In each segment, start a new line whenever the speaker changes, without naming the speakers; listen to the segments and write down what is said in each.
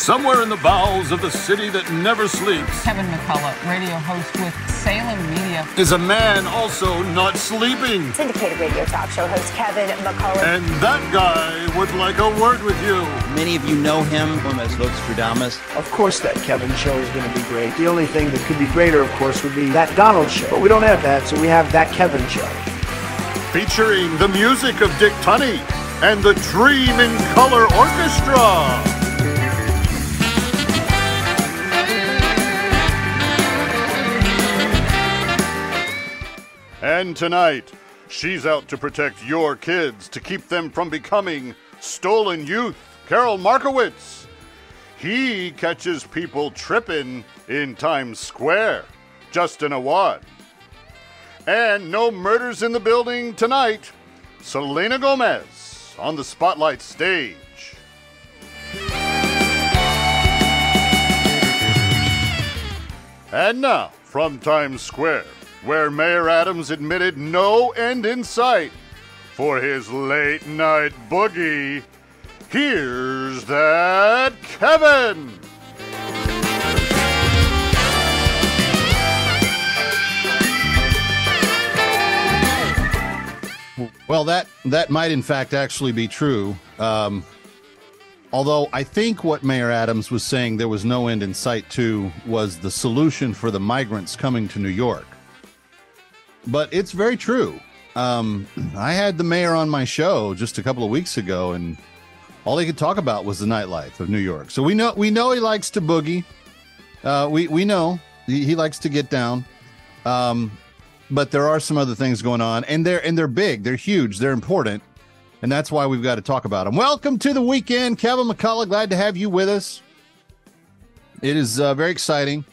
Somewhere in the bowels of the city that never sleeps
Kevin McCullough, radio host with Salem Media.
is a man also not sleeping.
syndicated radio talk show host Kevin McCullough.
And that guy would like a word with you.
Many of you know him as Voxtradamus.
Of course, that Kevin show is going to be great. The only thing that could be greater, of course, would be that Donald show. But we don't have that, so we have that Kevin show.
Featuring the music of Dick Tunney and the Dream in Color Orchestra. And tonight, she's out to protect your kids to keep them from becoming stolen youth. Carol Markowitz. He catches people tripping in Times Square. Justin Awad. And no murders in the building tonight. Selena Gomez on the spotlight stage. And now, from Times Square, where Mayor Adams admitted no end in sight for his late night boogie, here's that Kevin.
Well, that that might in fact actually be true. Um, although I think what Mayor Adams was saying there was no end in sight to was the solution for the migrants coming to New York. But it's very true. Um, I had the mayor on my show just a couple of weeks ago, and all he could talk about was the nightlife of New York. So we know we know he likes to boogie. Uh, we we know he, he likes to get down. Um, but there are some other things going on, and they're and they're big, they're huge, they're important, and that's why we've got to talk about them. Welcome to the weekend, Kevin McCullough. Glad to have you with us. It is uh, very exciting.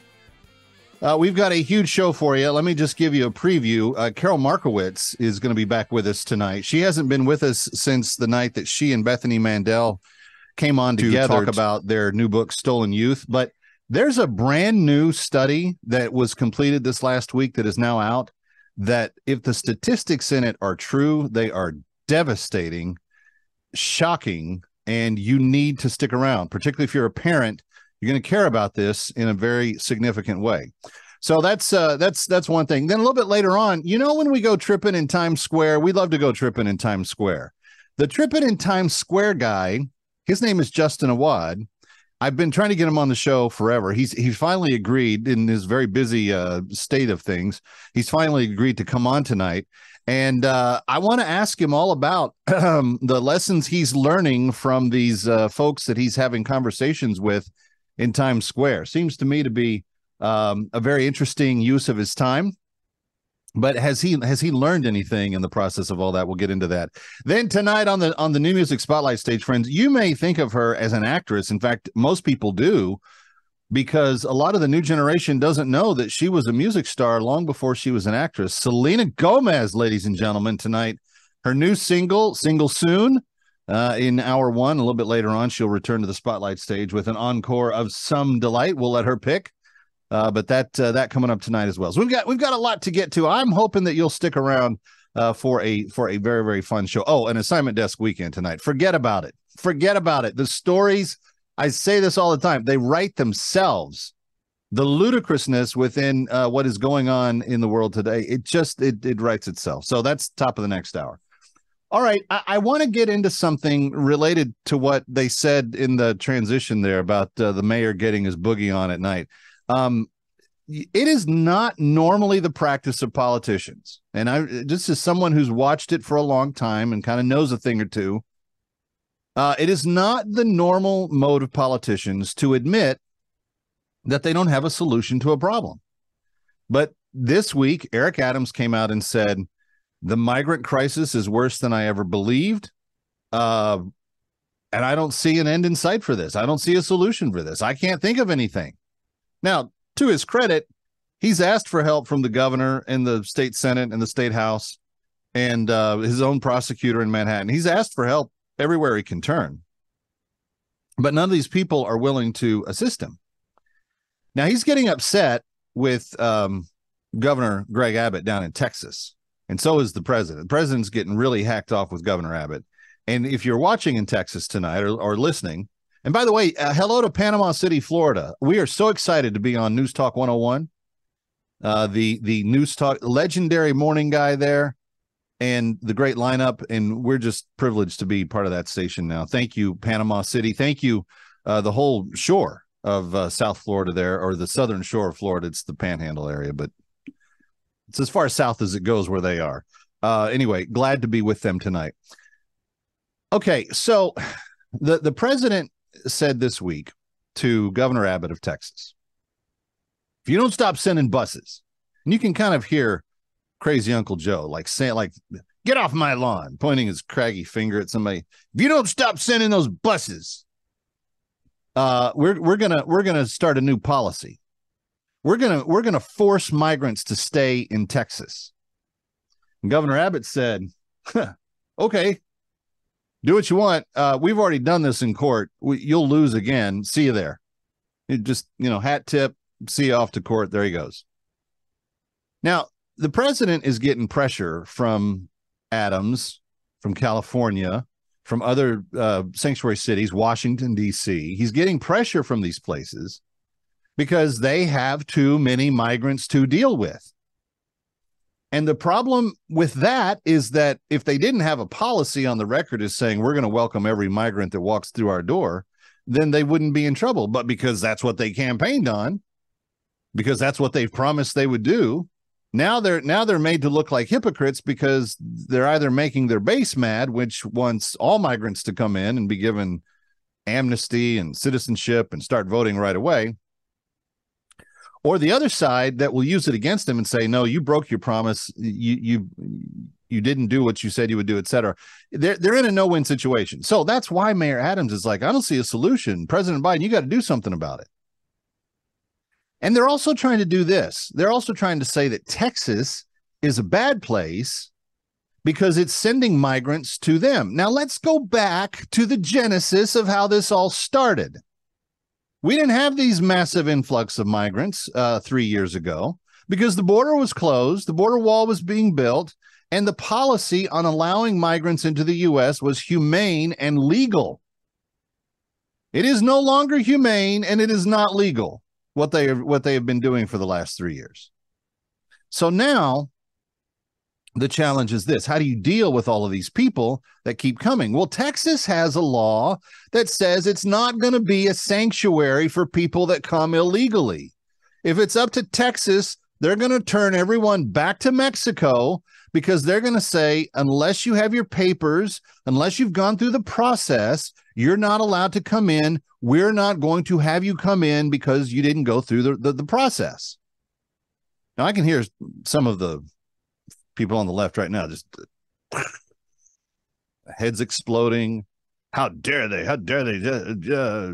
Uh, we've got a huge show for you. Let me just give you a preview. Uh, Carol Markowitz is going to be back with us tonight. She hasn't been with us since the night that she and Bethany Mandel came on
together to
talk about their new book, Stolen Youth. But there's a brand new study that was completed this last week that is now out. That if the statistics in it are true, they are devastating, shocking, and you need to stick around, particularly if you're a parent. You're going to care about this in a very significant way. So that's uh, that's that's one thing. Then a little bit later on, you know, when we go tripping in Times Square, we love to go tripping in Times Square. The tripping in Times Square guy, his name is Justin Awad. I've been trying to get him on the show forever. He's he finally agreed in his very busy uh, state of things. He's finally agreed to come on tonight, and uh, I want to ask him all about um, the lessons he's learning from these uh, folks that he's having conversations with in Times Square. Seems to me to be um, a very interesting use of his time. But has he has he learned anything in the process of all that? We'll get into that. Then tonight on the on the new music spotlight stage, friends, you may think of her as an actress. In fact, most people do, because a lot of the new generation doesn't know that she was a music star long before she was an actress. Selena Gomez, ladies and gentlemen, tonight. Her new single, single soon, uh, in hour one. A little bit later on, she'll return to the spotlight stage with an encore of some delight. We'll let her pick. Uh, but that uh, that coming up tonight as well. So we've got we've got a lot to get to. I'm hoping that you'll stick around uh, for a for a very very fun show. Oh, an assignment desk weekend tonight. Forget about it. Forget about it. The stories. I say this all the time. They write themselves. The ludicrousness within uh, what is going on in the world today. It just it it writes itself. So that's top of the next hour. All right, I, I want to get into something related to what they said in the transition there about uh, the mayor getting his boogie on at night. Um, it is not normally the practice of politicians, and I just as someone who's watched it for a long time and kind of knows a thing or two. Uh, it is not the normal mode of politicians to admit that they don't have a solution to a problem. But this week, Eric Adams came out and said, the migrant crisis is worse than I ever believed. Uh, and I don't see an end in sight for this. I don't see a solution for this. I can't think of anything. Now, to his credit, he's asked for help from the governor and the state senate and the state house and uh, his own prosecutor in Manhattan. He's asked for help everywhere he can turn. But none of these people are willing to assist him. Now, he's getting upset with um, Governor Greg Abbott down in Texas and so is the president. The president's getting really hacked off with Governor Abbott. And if you're watching in Texas tonight or, or listening, And by the way, uh, hello to Panama City, Florida. We are so excited to be on News Talk 101. Uh, the the News Talk legendary morning guy there and the great lineup and we're just privileged to be part of that station now. Thank you Panama City. Thank you uh, the whole shore of uh, South Florida there or the southern shore of Florida. It's the Panhandle area, but it's as far south as it goes where they are. Uh, anyway, glad to be with them tonight. Okay, so the the president said this week to Governor Abbott of Texas, if you don't stop sending buses, and you can kind of hear crazy Uncle Joe like saying like get off my lawn, pointing his craggy finger at somebody. If you don't stop sending those buses, uh, we're we're gonna we're gonna start a new policy. We're gonna we're gonna force migrants to stay in Texas. And Governor Abbott said, huh, "Okay, do what you want. Uh, we've already done this in court. We, you'll lose again. See you there. Just, you know, hat tip, see you off to court. There he goes. Now, the president is getting pressure from Adams, from California, from other uh, sanctuary cities, Washington, D.C. He's getting pressure from these places because they have too many migrants to deal with. And the problem with that is that if they didn't have a policy on the record as saying we're going to welcome every migrant that walks through our door, then they wouldn't be in trouble. But because that's what they campaigned on, because that's what they promised they would do, now they're now they're made to look like hypocrites because they're either making their base mad, which wants all migrants to come in and be given amnesty and citizenship and start voting right away, or the other side that will use it against them and say, "No, you broke your promise. You you you didn't do what you said you would do, etc." They're they're in a no-win situation. So that's why Mayor Adams is like, "I don't see a solution." President Biden, you got to do something about it. And they're also trying to do this. They're also trying to say that Texas is a bad place because it's sending migrants to them. Now let's go back to the genesis of how this all started. We didn't have these massive influx of migrants uh, three years ago because the border was closed, the border wall was being built, and the policy on allowing migrants into the U.S. was humane and legal. It is no longer humane and it is not legal what they what they have been doing for the last three years. So now the challenge is this how do you deal with all of these people that keep coming? Well texas has a law that says it's not going to be a sanctuary for people that come illegally. If it's up to texas they're going to turn everyone back to mexico because they're going to say unless you have your papers unless you've gone through the process you're not allowed to come in. We're not going to have you come in because you didn't go through the, the, the process. Now i can hear some of the people on the left right now just heads exploding. How dare they? How dare they?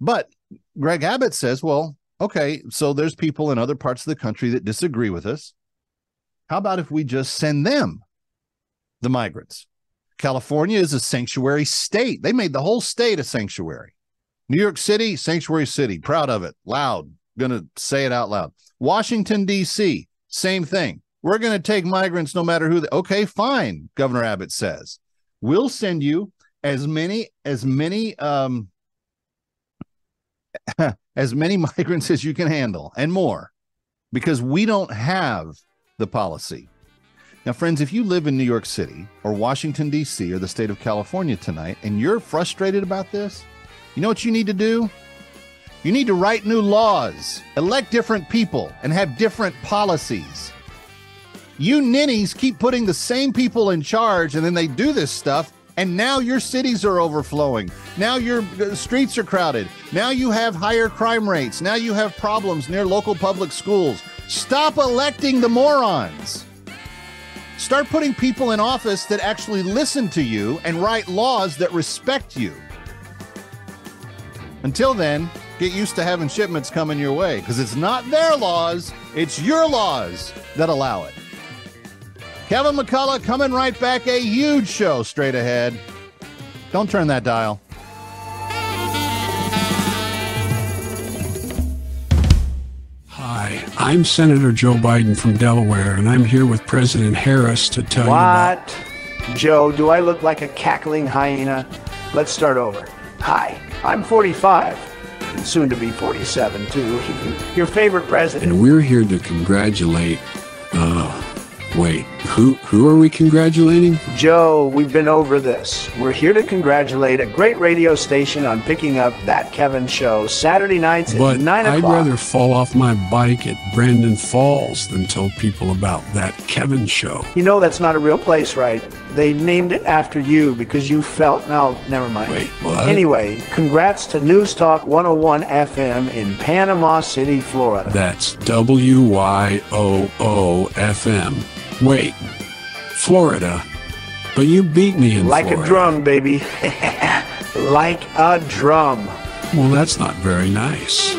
But Greg Abbott says, well, okay, so there's people in other parts of the country that disagree with us. How about if we just send them the migrants? California is a sanctuary state. They made the whole state a sanctuary. New York City, sanctuary city, proud of it, loud, to say it out loud. Washington, D.C., same thing. We're going to take migrants no matter who. They, okay, fine. Governor Abbott says we'll send you as many as many um as many migrants as you can handle and more because we don't have the policy. Now, friends, if you live in New York City or Washington, D.C., or the state of California tonight and you're frustrated about this, you know what you need to do? You need to write new laws, elect different people, and have different policies. You ninnies keep putting the same people in charge, and then they do this stuff, and now your cities are overflowing. Now your uh, streets are crowded. Now you have higher crime rates. Now you have problems near local public schools. Stop electing the morons. Start putting people in office that actually listen to you and write laws that respect you. Until then, get used to having shipments coming your way because it's not their laws, it's your laws that allow it. Kevin McCullough coming right back. A huge show straight ahead. Don't turn that dial.
Hi, I'm Senator Joe Biden from Delaware, and I'm here with President Harris to tell
what?
you about.
Joe, do I look like a cackling hyena? Let's start over. Hi, I'm 45, soon to be 47 too. Your favorite president.
And we're here to congratulate. Wait, who who are we congratulating?
Joe, we've been over this. We're here to congratulate a great radio station on picking up that Kevin show Saturday nights at
But
9
I'd
o'clock.
rather fall off my bike at Brandon Falls than tell people about that Kevin show.
You know that's not a real place, right? They named it after you because you felt. No, never mind.
Wait, what?
Anyway, congrats to News Talk 101 FM in Panama City, Florida.
That's W Y O O F M. Wait, Florida. But you beat me in
like
Florida.
a drum, baby. like a drum.
Well, that's not very nice.